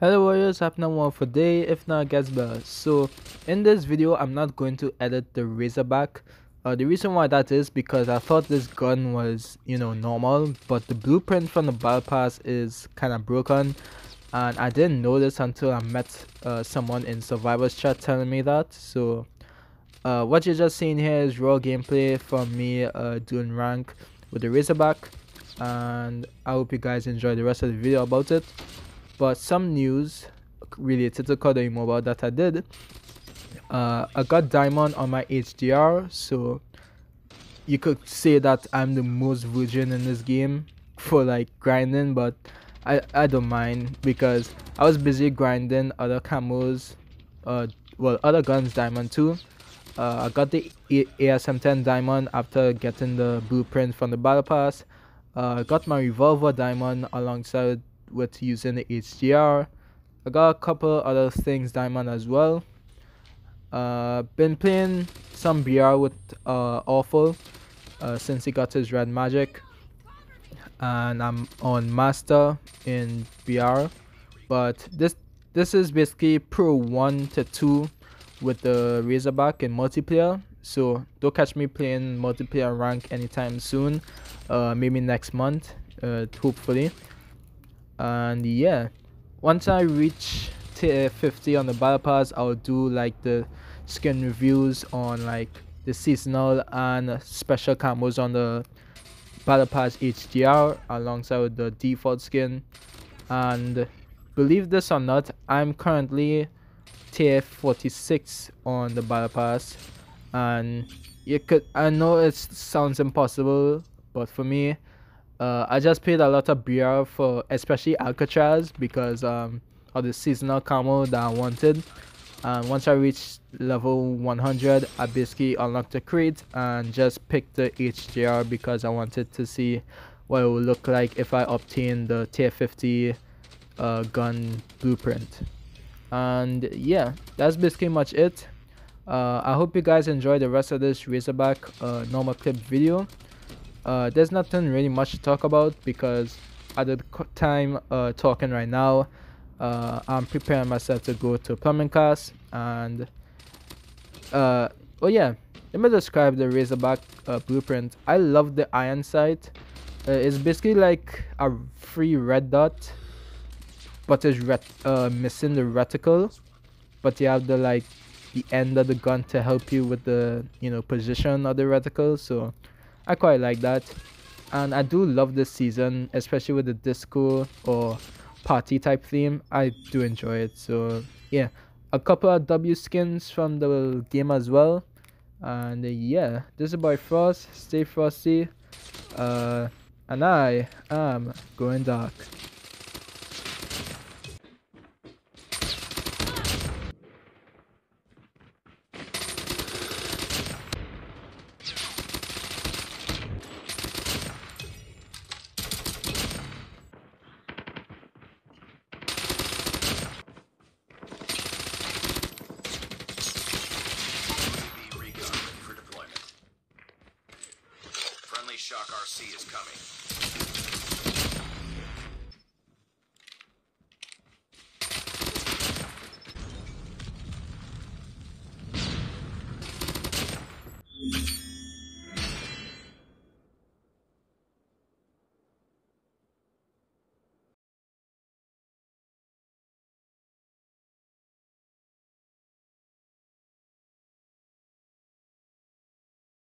Hello warriors, no one for day, if not better. So in this video, I'm not going to edit the Razorback. Uh, the reason why that is because I thought this gun was, you know, normal, but the blueprint from the battle pass is kind of broken. And I didn't know this until I met uh, someone in Survivors chat telling me that. So uh, what you're just seeing here is raw gameplay from me uh, doing rank with the Razorback. And I hope you guys enjoy the rest of the video about it but some news related to COD Mobile that I did. Uh, I got diamond on my HDR, so you could say that I'm the most virgin in this game for like grinding, but I, I don't mind because I was busy grinding other camos, uh, well, other guns diamond too. Uh, I got the ASM10 diamond after getting the blueprint from the battle pass. Uh, got my revolver diamond alongside with using the HDR. I got a couple other things diamond as well. Uh, been playing some BR with uh, Awful uh, since he got his red magic. And I'm on master in BR. But this this is basically pro 1 to 2 with the Razorback in multiplayer. So don't catch me playing multiplayer rank anytime soon. Uh, maybe next month, uh, hopefully and yeah once i reach tier 50 on the battle pass i'll do like the skin reviews on like the seasonal and special combos on the battle pass hdr alongside with the default skin. And believe this or not i'm currently tier 46 on the battle pass and you could i know it sounds impossible but for me uh, I just paid a lot of BR for especially Alcatraz because um, of the seasonal camo that I wanted. And once I reached level 100, I basically unlocked the crate and just picked the HDR because I wanted to see what it would look like if I obtain the tier 50 uh, gun blueprint. And yeah, that's basically much it. Uh, I hope you guys enjoy the rest of this Razorback uh, normal clip video uh, there's nothing really much to talk about because at the time uh, talking right now uh, I'm preparing myself to go to plumbing class and uh, oh yeah. Let me describe the Razorback uh, blueprint. I love the iron sight. Uh, it's basically like a free red dot but it's uh, missing the reticle. But you have the like the end of the gun to help you with the you know position of the reticle so I quite like that. And I do love this season, especially with the disco or party type theme. I do enjoy it. So yeah, a couple of W skins from the game as well. And yeah, this is by Frost. Stay frosty. Uh, and I am going dark. Shock RC is coming.